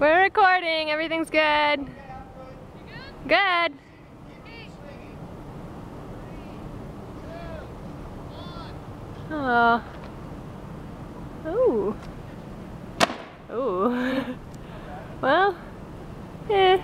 We're recording. Everything's good. Good. Oh. Oh. Oh. well, eh.